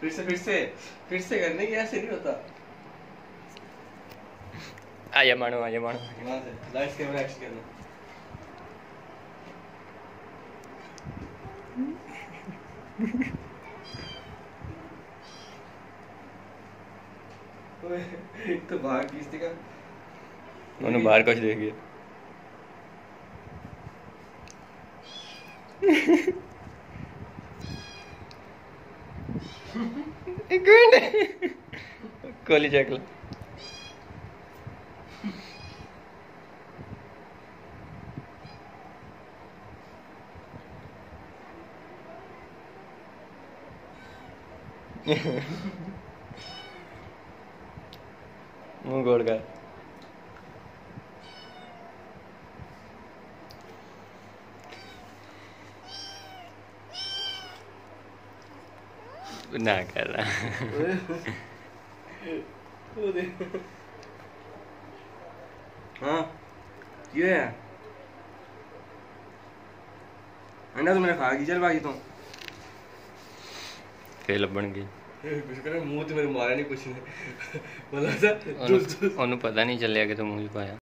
फिर से फिर से फिर से करने की ऐसे नहीं होता। आइए मानो आइए मानो। ध्यान से लाइट्स कैमरा एक्शन करना। तो बाहर किस का। मैंने बाहर कुछ देख लिया। Good. Koli chakla. मुँह गोड़ का ना करना हाँ ये है। अंडा तो मैंने खा तो। गई चल भागी तू फिर लबन गई। कुछ कर मुँह तो मेरे मारा नहीं कुछ ने। बोला था उन्हें पता नहीं चल गया कि तू मुँह पाया।